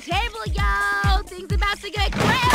table, y'all. Things about to get crazy.